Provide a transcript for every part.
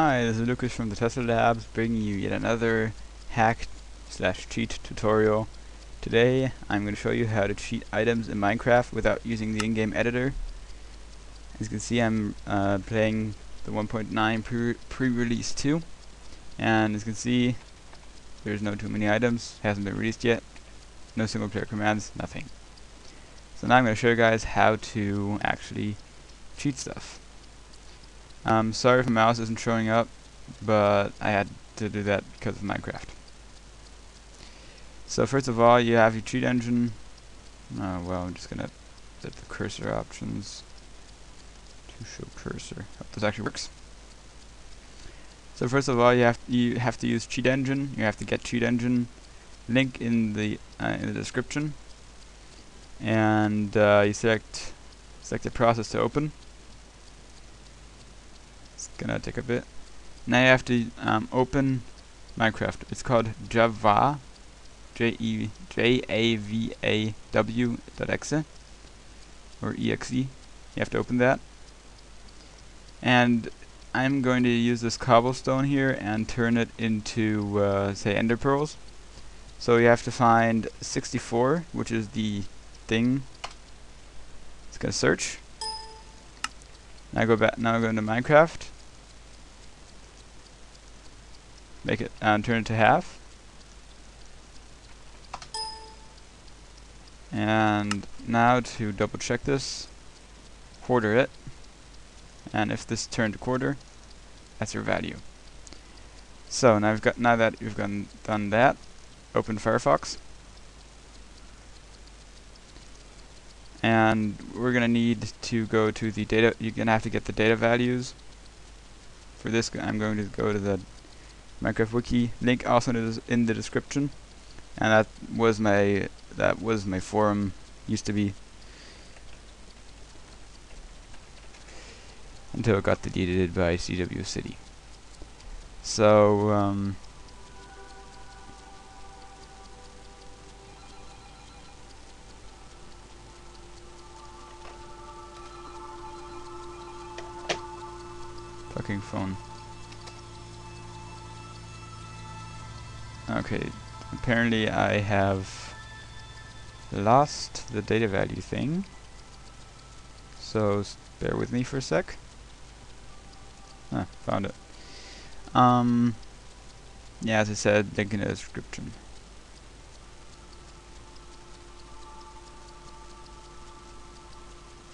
Hi, this is Lucas from the Tesla Labs, bringing you yet another hack slash cheat tutorial. Today, I'm going to show you how to cheat items in Minecraft without using the in-game editor. As you can see, I'm uh, playing the 1.9 pre-release 2, and as you can see, there's no too many items, hasn't been released yet, no single player commands, nothing. So now I'm going to show you guys how to actually cheat stuff. Um, sorry if my mouse isn't showing up, but I had to do that because of Minecraft. So first of all, you have your cheat engine. Uh, well, I'm just gonna set the cursor options to show cursor. Hope this actually works. So first of all, you have you have to use cheat engine. You have to get cheat engine. Link in the uh, in the description. And uh, you select select the process to open gonna take a bit. Now you have to um, open Minecraft. It's called Java, J E J A V A W dot exe or exe. You have to open that. And I'm going to use this cobblestone here and turn it into uh, say ender pearls. So you have to find 64, which is the thing. It's gonna search. Now go back. Now go into Minecraft make it and turn it to half. And now to double check this, quarter it, and if this turned to quarter, that's your value. So now got now that you've gone, done that, open Firefox, and we're gonna need to go to the data. You're gonna have to get the data values. For this, I'm going to go to the Minecraft wiki link also in the description. And that was my that was my forum. Used to be. Until it got deleted by CW City. So um, fucking phone Okay, apparently I have lost the data value thing. So bear with me for a sec. Ah, found it. Um, yeah, as I said, link in the description.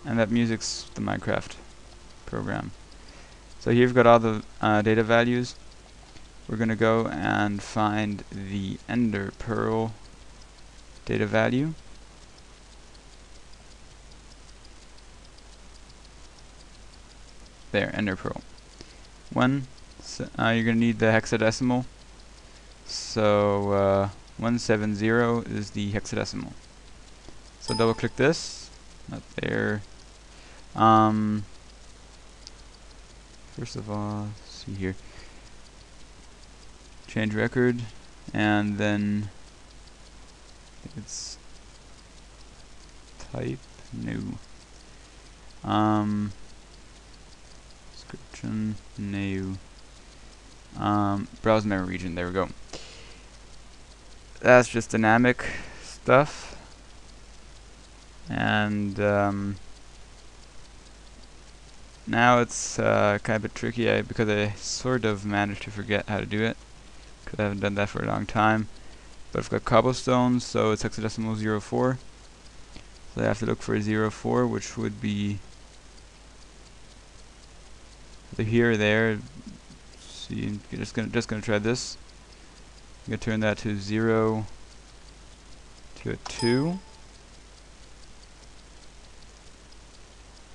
And that music's the Minecraft program. So here you've got all the uh, data values we're going to go and find the ender pearl data value. There, ender pearl. One, so, uh, you're going to need the hexadecimal. So uh, 170 is the hexadecimal. So double click this, not there. Um, first of all, see here change record and then it's type new. Um, description new. Um, browse memory region. There we go. That's just dynamic stuff. And um, now it's uh, kind of tricky I, because I sort of managed to forget how to do it because I haven't done that for a long time. But I've got cobblestones, so it's hexadecimal 04. So I have to look for 04, which would be either here or there. See, I'm just gonna just gonna try this. I'm gonna turn that to zero to a two,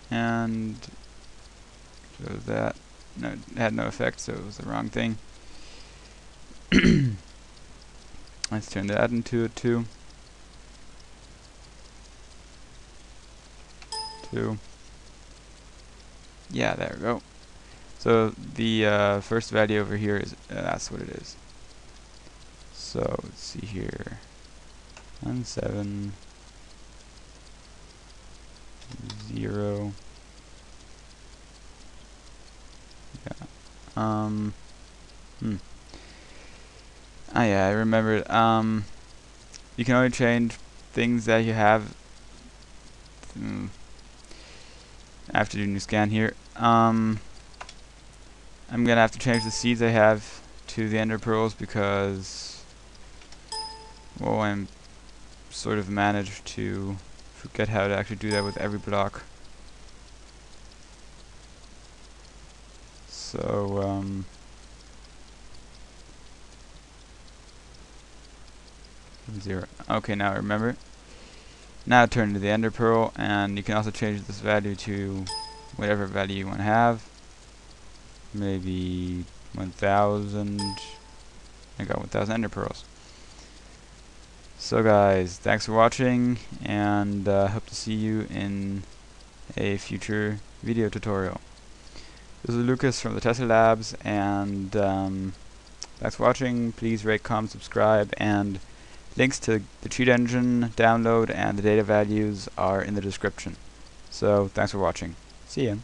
and so that no, had no effect, so it was the wrong thing. Let's turn that into a 2. 2. Yeah, there we go. So the uh, first value over here is uh, that's what it is. So let's see here. 1 7 0 yeah. Um, hmm. Ah yeah, I remembered. Um, you can only change things that you have. after doing a scan here. Um, I'm gonna have to change the seeds I have to the ender pearls because, well, I'm sort of managed to forget how to actually do that with every block. So, um, zero. Okay, now I remember. Now turn to the ender pearl, and you can also change this value to whatever value you want to have. Maybe 1,000. I got 1,000 ender pearls. So guys, thanks for watching, and uh, hope to see you in a future video tutorial. This is Lucas from the Tesla Labs, and um, thanks for watching. Please rate, comment, subscribe, and links to the cheat engine download and the data values are in the description. So, thanks for watching. See ya.